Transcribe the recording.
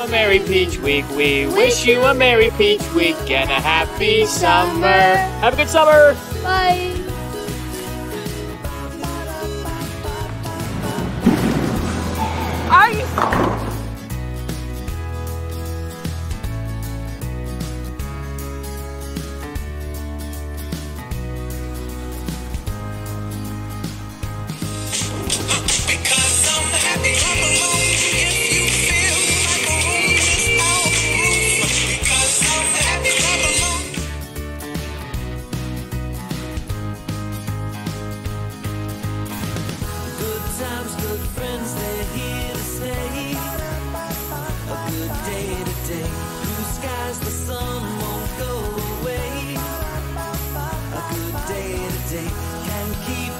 a Merry Peach Week. We wish you a Merry Peach Week and a happy summer. Have a good summer. Bye. day can keep